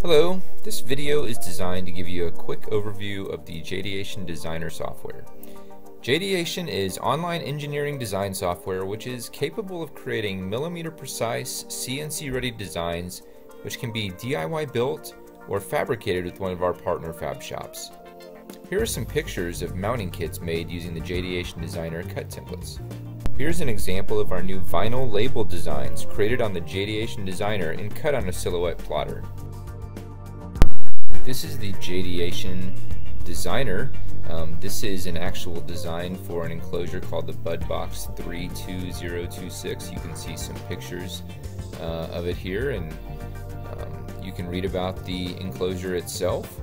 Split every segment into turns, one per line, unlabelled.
Hello, this video is designed to give you a quick overview of the Jdeation Designer software. Jdeation is online engineering design software which is capable of creating millimeter precise CNC ready designs which can be DIY built or fabricated with one of our partner fab shops. Here are some pictures of mounting kits made using the Jdeation Designer cut templates. Here's an example of our new vinyl label designs created on the Jdeation Designer and cut on a silhouette plotter. This is the Jdeation Designer. Um, this is an actual design for an enclosure called the Budbox 32026. You can see some pictures uh, of it here and um, you can read about the enclosure itself.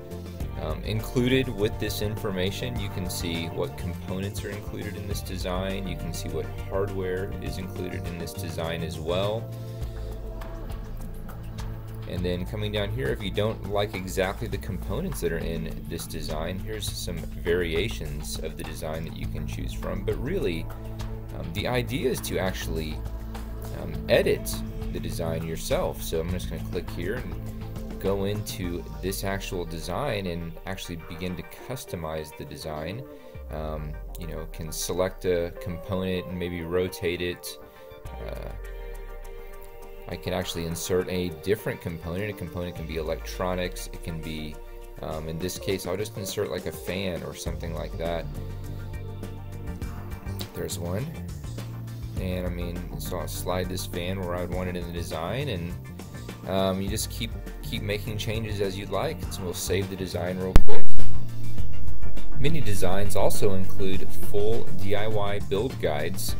Um, included with this information, you can see what components are included in this design. You can see what hardware is included in this design as well. And then coming down here, if you don't like exactly the components that are in this design, here's some variations of the design that you can choose from. But really, um, the idea is to actually um, edit the design yourself. So I'm just going to click here and go into this actual design and actually begin to customize the design. Um, you know, can select a component and maybe rotate it. Uh, I can actually insert a different component. A component can be electronics, it can be, um, in this case, I'll just insert like a fan or something like that. There's one. And I mean, so I'll slide this fan where I would want it in the design, and um, you just keep keep making changes as you'd like. So we'll save the design real quick. Many designs also include full DIY build guides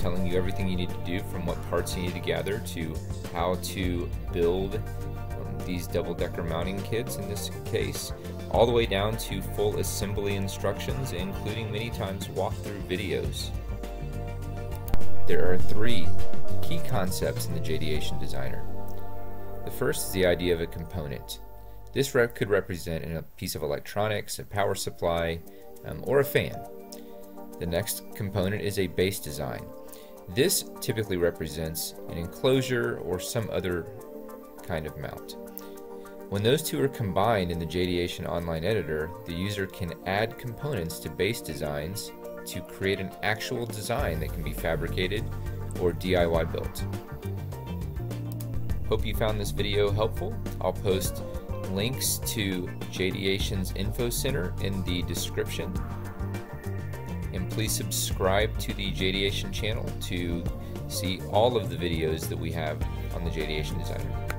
telling you everything you need to do from what parts you need to gather to how to build um, these double-decker mounting kits in this case, all the way down to full assembly instructions, including many times walkthrough videos. There are three key concepts in the Jdeation Designer. The first is the idea of a component. This rep could represent a piece of electronics, a power supply, um, or a fan. The next component is a base design. This typically represents an enclosure or some other kind of mount. When those two are combined in the Jdeation Online Editor, the user can add components to base designs to create an actual design that can be fabricated or DIY built. Hope you found this video helpful. I'll post links to Jdeation's Info Center in the description and please subscribe to the Jdeation channel to see all of the videos that we have on the Jdeation Designer.